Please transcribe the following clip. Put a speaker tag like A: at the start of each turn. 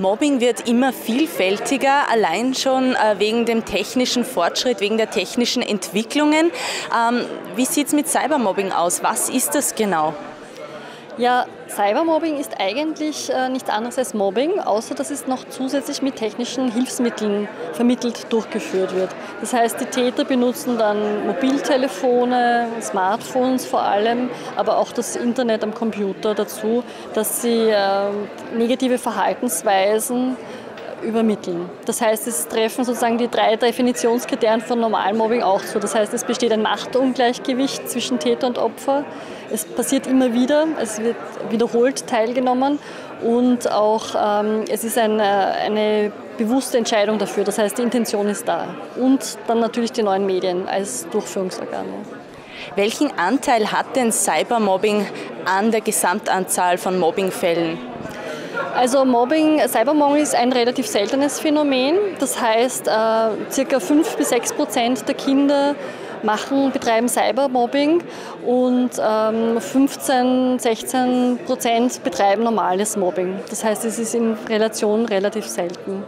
A: Mobbing wird immer vielfältiger, allein schon äh, wegen dem technischen Fortschritt, wegen der technischen Entwicklungen. Ähm, wie sieht es mit Cybermobbing aus? Was ist das genau?
B: Ja, Cybermobbing ist eigentlich äh, nichts anderes als Mobbing, außer dass es noch zusätzlich mit technischen Hilfsmitteln vermittelt durchgeführt wird. Das heißt, die Täter benutzen dann Mobiltelefone, Smartphones vor allem, aber auch das Internet am Computer dazu, dass sie äh, negative Verhaltensweisen übermitteln. Das heißt, es treffen sozusagen die drei Definitionskriterien von Normalmobbing auch zu. Das heißt, es besteht ein Machtungleichgewicht zwischen Täter und Opfer. Es passiert immer wieder, es wird wiederholt teilgenommen und auch ähm, es ist eine, eine bewusste Entscheidung dafür. Das heißt, die Intention ist da. Und dann natürlich die neuen Medien als Durchführungsorgane.
A: Welchen Anteil hat denn Cybermobbing an der Gesamtanzahl von Mobbingfällen?
B: Also Mobbing, Cybermobbing ist ein relativ seltenes Phänomen. Das heißt, äh, circa 5 bis 6 Prozent der Kinder machen, betreiben Cybermobbing und ähm, 15, 16 Prozent betreiben normales Mobbing. Das heißt, es ist in Relation relativ selten.